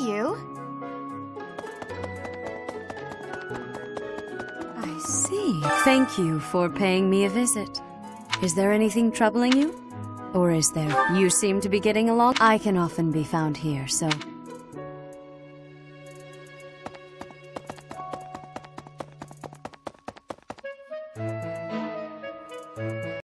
you. I see. Thank you for paying me a visit. Is there anything troubling you? Or is there? You seem to be getting along. I can often be found here, so